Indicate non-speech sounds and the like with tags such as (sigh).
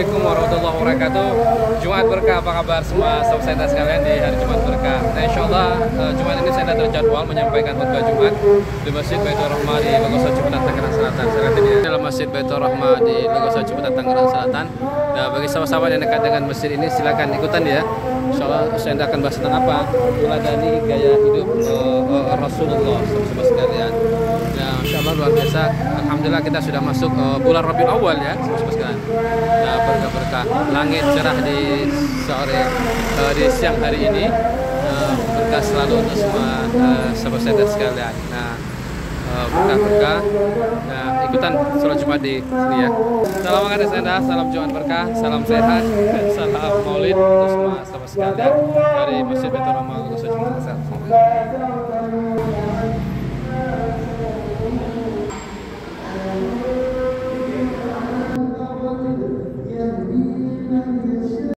Assalamualaikum warahmatullahi wabarakatuh. Jumat berkah apa kabar semua sahabat saya sekalian di hari Jumat berkah? Nah insya Allah uh, Jumat ini saya terjadwal menyampaikan khutbah Jumat di Masjid Baitur Rahmah di Logoso Ciputat Tangerang Selatan. Saya ini dalam Masjid Baitur Rahmah di Logoso Ciputat Tangerang Selatan. Nah bagi sahabat-sahabat yang dekat dengan masjid ini silakan ikutan ya. Insya Allah saya akan bahas tentang apa. Meladani gaya hidup uh, uh, Rasulullah sahabat sekalian. Nah insya Allah luar biasa. Alhamdulillah kita sudah masuk bulan Rabiul Awal ya sahabat sekalian. Nah berkah-berkah langit cerah di sore uh, di siang hari ini uh, berkah selalu untuk semua uh, sahabat saya sekalian. Nah berkah-berkah. Nah ikutan sholat Jumat di sini ya. Salam hangat Anda, salam Jumat berkah, salam sehat, (laughs) salam Maulid untuk semua sahabat sekalian dari Masjid Betul Rahmah Jumat